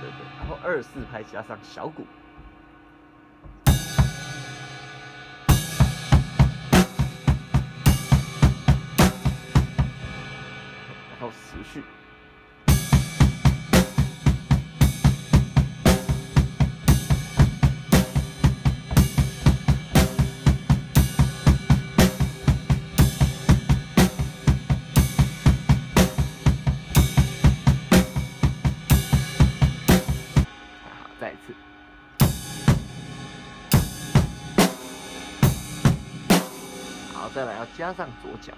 对对然后二四拍加上小鼓然后持续。再来要加上左脚。